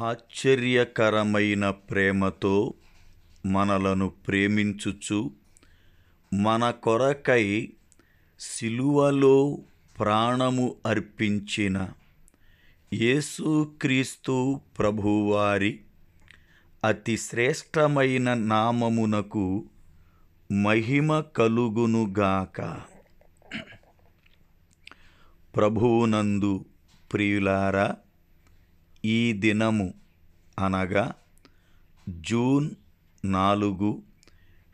ఆశ్చర్యకరమైన ప్రేమతో మనలను ప్రేమించుచు మన కొరకై సిలువలో ప్రాణము అర్పించిన యేసుక్రీస్తు ప్రభువారి అతి శ్రేష్టమైన నామమునకు మహిమ కలుగునుగాక. ప్రభువునందు ప్రియులారా ఈ దినము అనగా జూన్ నాలుగు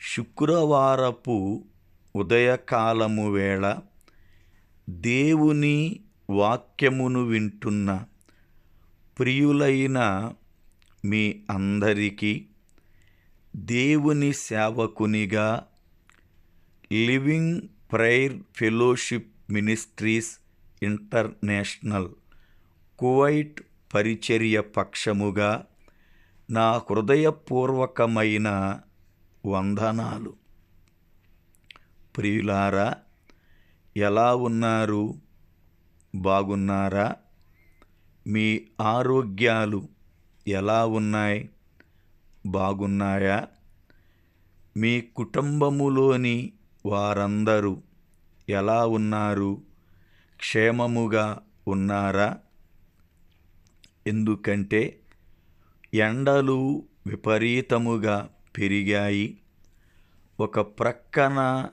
శుక్రవారపు ఉదయకాలము వేళ దేవుని వాక్యమును వింటున్న ప్రియులైన మీ అందరికీ దేవుని సేవకునిగా living prayer fellowship ministries international Kuwait పరిచర్య పక్షముగా నా హృదయపూర్వకమైన వందనాలు. ప్రియులారా ఎలా ఉన్నారు? బాగున్నారా? మీ ఆరోగ్యాలు ఎలా ఉన్నాయి? బాగున్నాయా? మీ కుటుంబములోని వారందరూ ఎలా ఉన్నారు? క్షేమముగా ఉన్నారా? ఎందుకంటే ఎండలు విపరీతముగా పెరిగాయి. ఒక ప్రక్కన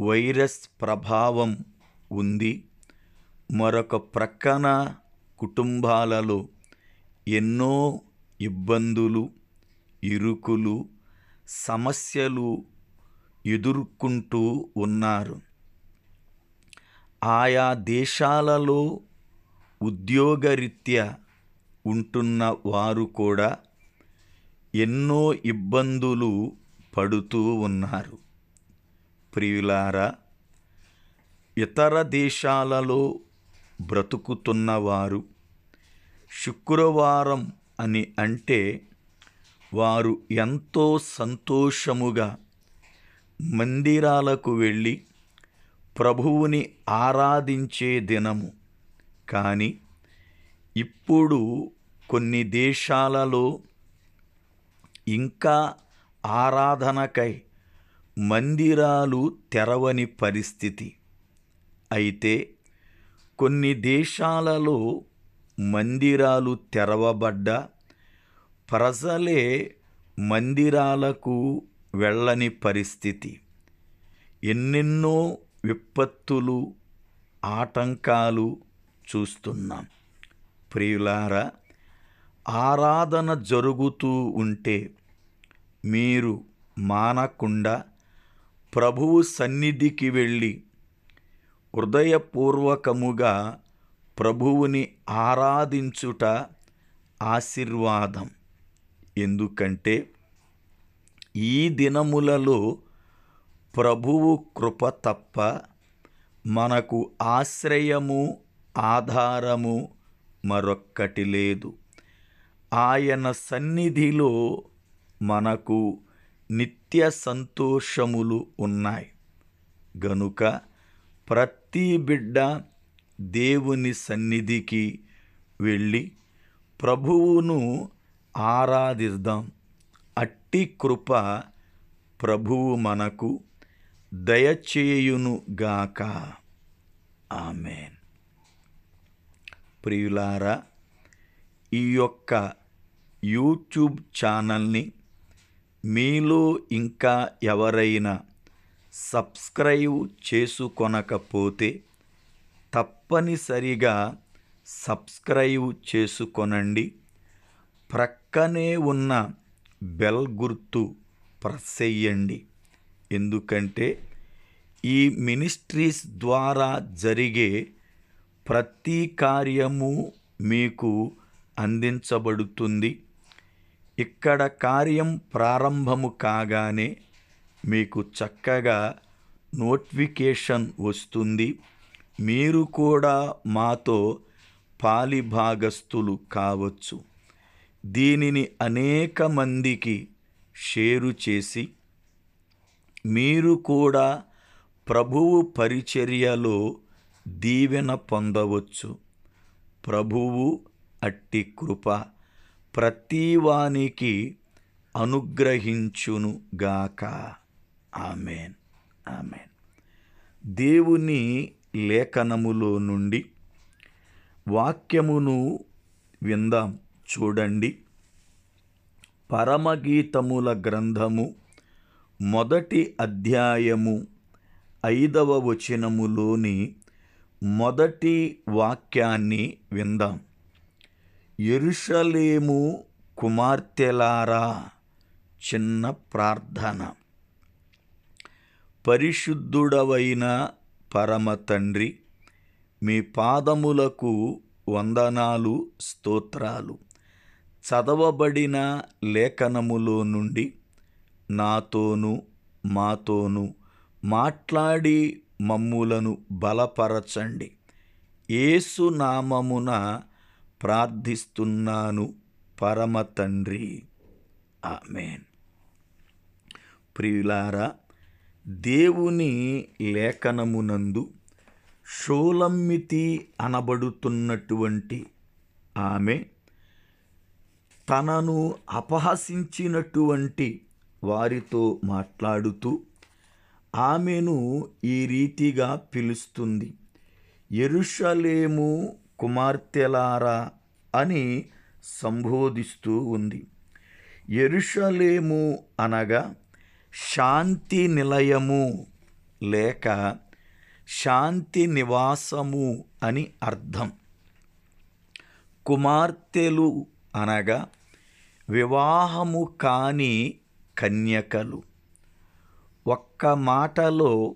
వైరస్ ప్రభావం ఉంది. మరొక ప్రక్కన కుటుంబాలలో ఎన్నో ఇబ్బందులు ఇరుకులు సమస్యలు ఎదుర్కొంటూ ఉన్నారు. ఆయా దేశాలలో ఉద్యోగరీత్యా ఉంటున్న వారు కూడా ఎన్నో ఇబ్బందులు పడుతూ ఉన్నారు. ప్రియులారా ఇతర దేశాలలో బ్రతుకుతున్నవారు శుక్రవారం అని అంటే వారు ఎంతో సంతోషముగా మందిరాలకు వెళ్ళి ప్రభువుని ఆరాధించే దినము. కానీ ఇప్పుడు కొన్ని దేశాలలో ఇంకా ఆరాధనకై మందిరాలు తెరవని పరిస్థితి. అయితే కొన్ని దేశాలలో మందిరాలు తెరవబడ్డ ప్రజలే మందిరాలకు వెళ్ళని పరిస్థితి. ఎన్నెన్నో విపత్తులు ఆటంకాలు చూస్తున్నాం. ప్రియులారా ఆరాధన జరుగుతూ ఉంటే మీరు మానకుండా ప్రభువు సన్నిధికి వెళ్ళి హృదయపూర్వకముగా ప్రభువుని ఆరాధించుట ఆశీర్వాదం. ఎందుకంటే ఈ దినములలో ప్రభువు కృప తప్ప మనకు ఆశ్రయము ఆధారము మరొక్కటి లేదు. ఆయన సన్నిధిలో మనకు నిత్య సంతోషములు ఉన్నాయి. గనుక ప్రతి బిడ్డ దేవుని సన్నిధికి వెళ్ళి ప్రభువును ఆరాధిద్దాం. అట్టి కృప ప్రభువు మనకు దయచేయునుగాక. ఆమెన్. ప్రియులారా ఈ యొక్క యూట్యూబ్ ఛానల్ని మీలో ఇంకా ఎవరైనా సబ్స్క్రైబ్ చేసుకొనకపోతే తప్పనిసరిగా సబ్స్క్రైబ్ చేసుకొనండి. ప్రక్కనే ఉన్న బెల్ గుర్తు ప్రెస్ చేయండి ఎందుకంటే ఈ మినిస్ట్రీస్ ద్వారా జరిగే ప్రతి కార్యము మీకు అందించబడుతుంది. ఇక్కడ కార్యం ప్రారంభము కాగానే మీకు చక్కగా నోటిఫికేషన్ వస్తుంది. మీరు కూడా మాతో పాలిభాగస్తులు కావచ్చు. దీనిని అనేక మందికి షేరు చేసి మీరు కూడా ప్రభువు పరిచర్యలో దీవెన పొందవచ్చు. ప్రభువు అట్టి కృప ప్రతివానికి అనుగ్రహించునుగాక ఆమెన్. ఆమెన్. దేవుని లేఖనములో నుండి వాక్యమును విందాం చూడండి. పరమగీతముల గ్రంథము మొదటి అధ్యాయము ఐదవ వచనములోని మొదటి వాక్యాన్ని విందాం. ఎరుషలేము కుమార్తెలారా చిన్న ప్రార్థన. పరిశుద్ధుడవైన పరమ తండ్రి మీ పాదములకు వందనాలు స్తోత్రాలు. చదవబడిన లేఖనములో నుండి నాతోను మాతోను మాట్లాడి మమ్ములను బలపరచండి. ఏసునామమున నామమున ప్రార్థిస్తున్నాను పరమ తండ్రి. ఆమెన్. ప్రియులారా దేవుని లేఖనమునందు షోలమ్మితి అనబడుతున్నటువంటి ఆమె తనను అపహసించినటువంటి వారితో మాట్లాడుతూ ఆమెను ఈ రీతిగా పిలుస్తుంది. ఎరుషలేము కుమార్తెలారా అని సంబోధిస్తూ ఉంది. ఎరుషలేము అనగా శాంతి నిలయము లేక శాంతి నివాసము అని అర్థం. కుమార్తెలు అనగా వివాహము కాని కన్యకలు. ఒక్క మాటలో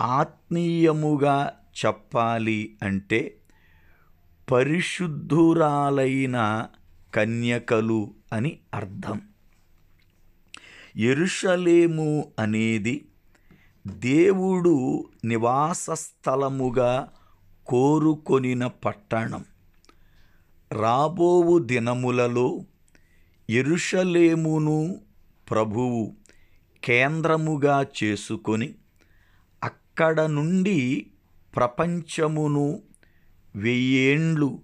ఆత్మీయముగా చెప్పాలి అంటే పరిశుద్ధురాలైన కన్యకలు అని అర్థం. ఎరుషలేము అనేది దేవుడు నివాస స్థలముగా కోరుకొనిన పట్టణం. రాబోవు దినములలో ఎరుషలేమును ప్రభువు కేంద్రముగా చేసుకొని అక్కడ నుండి ప్రపంచమును వెయ్యేండ్లు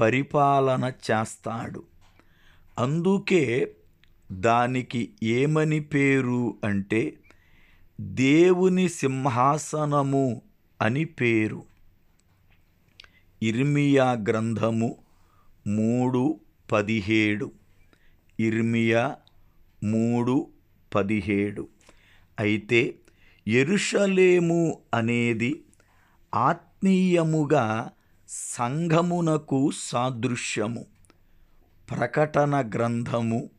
పరిపాలన చేస్తాడు. అందుకే దానికి ఏమని పేరు అంటే దేవుని సింహాసనము అని పేరు. ఇర్మియా గ్రంథము మూడు పదిహేడు. ఇర్మియా మూడు పదిహేడు. అయితే ఎరుషలేము అనేది ఆత్మీయముగా సంఘమునకు సాదృశ్యము. ప్రకటన గ్రంథము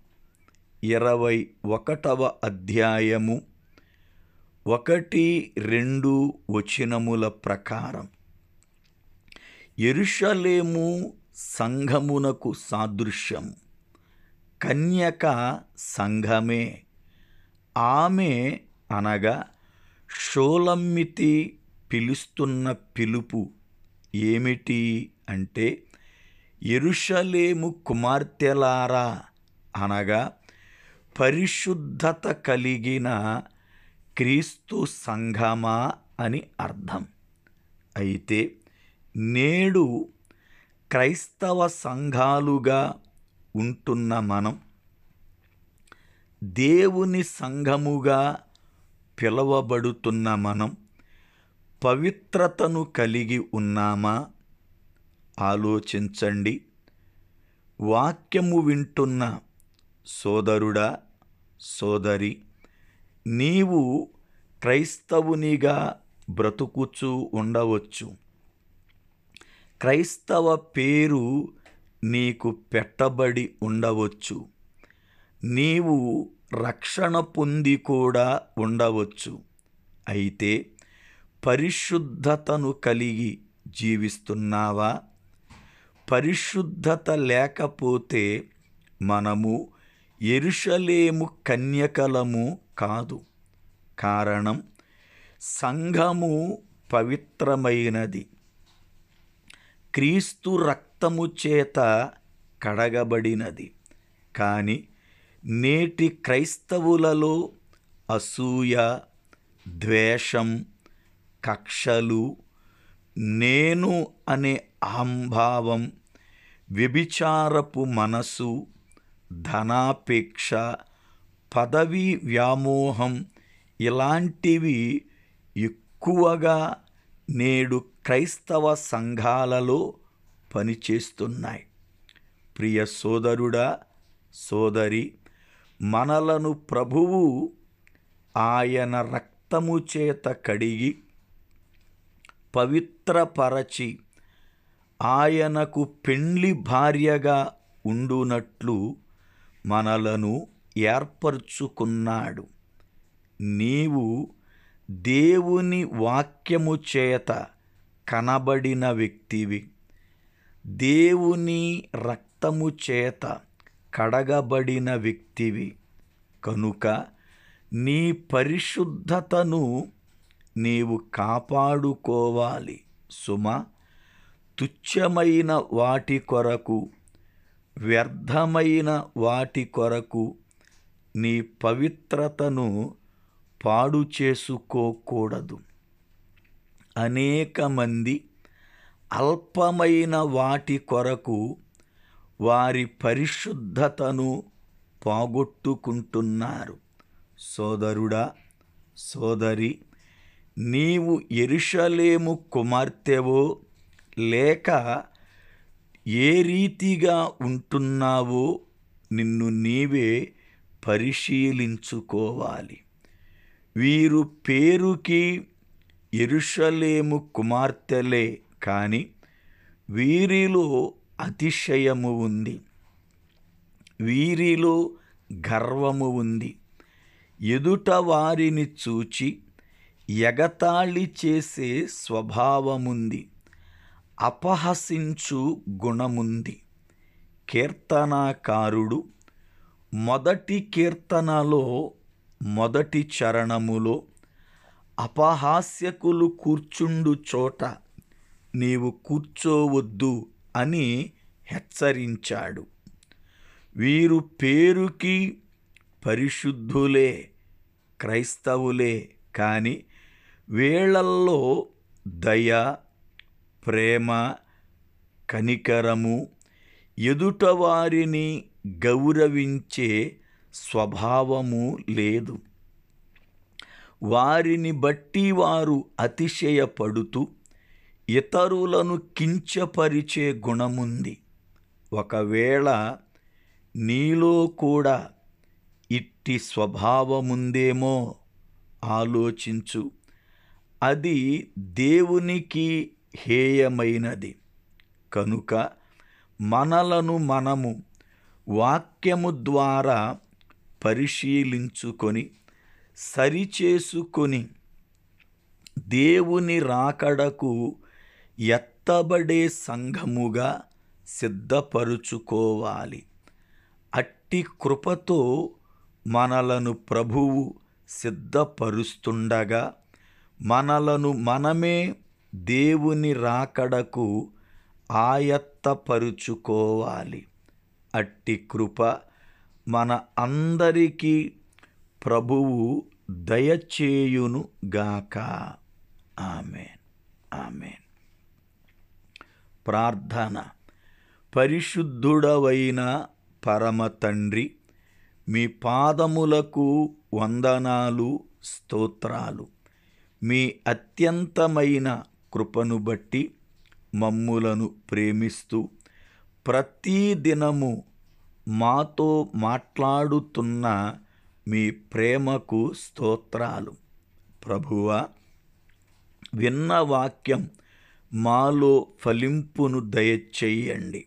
ఇరవై ఒకటవ అధ్యాయము ఒకటి రెండు వచనముల ప్రకారం. ఎరుషలేము సంఘమునకు సాదృశ్యం. కన్యక సంఘమే. ఆమె అనగా షోలమ్మితి పిలుస్తున్న పిలుపు. ఏమిటి అంటే ఎరుషలేము కుమార్తెలారా అనగా పరిశుద్ధత కలిగిన క్రీస్తు సంఘమా అని అర్థం. అయితే నేడు క్రైస్తవ సంఘాలుగా ఉంటున్న మనం దేవుని సంఘముగా పిలవబడుతున్న మనం పవిత్రతను కలిగి ఉన్నామా? ఆలోచించండి. వాక్యము వింటున్న సోదరుడా సోదరి నీవు క్రైస్తవునిగా బ్రతుకుచూ ఉండవచ్చు. క్రైస్తవ పేరు నీకు పెట్టబడి ఉండవచ్చు. నీవు రక్షణ పొంది కూడా ఉండవచ్చు. అయితే పరిశుద్ధతను కలిగి జీవిస్తున్నావా? పరిశుద్ధత లేకపోతే మనము ఎరుషలేము కన్యకలము కాదు. కారణం సంఘము పవిత్రమైనది. క్రీస్తు రక్తము చేత కడగబడినది. కానీ నేటి క్రైస్తవులలో అసూయ ద్వేషం కక్షలు నేను అనే అహంభావం వ్యభిచారపు మనసు ధనాపేక్ష పదవీ వ్యామోహం ఇలాంటివి ఎక్కువగా నేడు క్రైస్తవ సంఘాలలో పనిచేస్తున్నాయి. ప్రియ సోదరుడా సోదరి మనలను ప్రభువు ఆయన రక్తము చేత కడిగి పవిత్రపరచి ఆయనకు పెండ్లి భార్యగా ఉండునట్లు మనలను ఏర్పరచుకున్నాడు. నీవు దేవుని వాక్యము చేత కనబడిన వ్యక్తివి. దేవుని రక్తము చేత కడగబడిన వ్యక్తివి. కనుక నీ పరిశుద్ధతను నీవు కాపాడుకోవాలి. సుమ తుచ్చమైన వాటి కొరకు వ్యర్థమైన వాటి కొరకు నీ పవిత్రతను పాడు చేసుకోకూడదు. అనేక మంది అల్పమైన వాటి కొరకు వారి పరిశుద్ధతను పోగొట్టుకుంటున్నారు. సోదరుడా సోదరి నీవు ఎరుషలేము కుమార్తెవో లేక ఏ రీతిగా ఉంటున్నావో నిన్ను నీవే పరిశీలించుకోవాలి. వీరు పేరుకి ఎరుషలేము కుమార్తెలే కాని వీరిలో అతిశయము ఉంది. వీరిలో గర్వము ఉంది. ఎదుట వారిని చూచి ఎగతాళి చేసే స్వభావముంది అపహసించు గుణముంది. కీర్తనాకారుడు మొదటి కీర్తనలో మొదటి చరణములో అపహాస్యకులు కూర్చుండు చోట నీవు కూర్చోవద్దు అని హెచ్చరించాడు. వీరు పేరుకి పరిశుద్ధులే క్రైస్తవులే కానీ వీళ్ళల్లో దయ ప్రేమ కనికరము ఎదుటవారిని గౌరవించే స్వభావము లేదు. వారిని బట్టి వారు అతిశయపడుతూ ఇతరులను కించపరిచే గుణముంది. ఒకవేళ నీలో కూడా ఇట్టి స్వభావముందేమో ఆలోచించు. అది దేవునికి హేయమైనది. కనుక మనలను మనము వాక్యము ద్వారా పరిశీలించుకొని సరిచేసుకొని దేవుని రాకడకు ఎత్తబడే సంఘముగా సిద్ధపరుచుకోవాలి. అట్టి కృపతో మనలను ప్రభువు సిద్ధపరుస్తుండగా మనలను మనమే దేవుని రాకడకు ఆయత్తపరుచుకోవాలి. అట్టి కృప మన అందరికీ ప్రభువు దయచేయును గాక. ఆమెన్. ఆమెన్. ప్రార్థన. పరిశుద్ధుడవైన పరమ తండ్రి మీ పాదములకు వందనాలు స్తోత్రాలు. మీ అత్యంతమైన కృపను బట్టి మమ్ములను ప్రేమిస్తూ ప్రతిదినము మాతో మాట్లాడుతున్న మీ ప్రేమకు స్తోత్రాలు. ప్రభువ విన్న వాక్యం మాలో ఫలింపును దయచేయండి.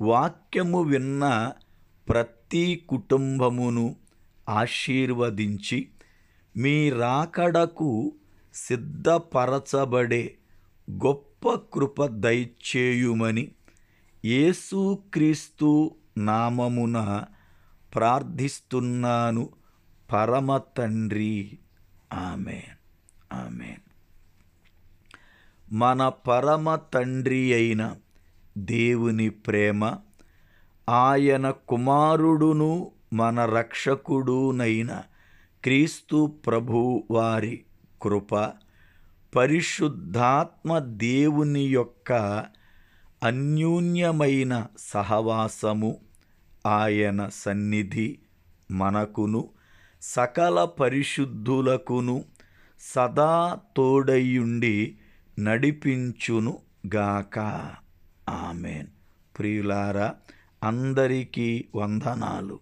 వాక్యము విన్న ప్రతి కుటుంబమును ఆశీర్వదించి మీ రాకడకు సిద్ధపరచబడే గొప్ప కృప దయచేయుమని యేసుక్రీస్తు నామమున ప్రార్థిస్తున్నాను. పరమ తండ్రి. ఆమె ఆమెన్. మన పరమ తండ్రి అయిన దేవుని ప్రేమ ఆయన కుమారుడును మన రక్షకుడునైన క్రీస్తు ప్రభు వారి కృప పరిశుద్ధాత్మ దేవుని యొక్క అన్యూన్యమైన సహవాసము ఆయన సన్నిధి మనకును సకల పరిశుద్ధులకును సదా తోడయుండి నడిపించును గాక. ఆమెన్. ప్రియులారా అందరికీ వందనాలు.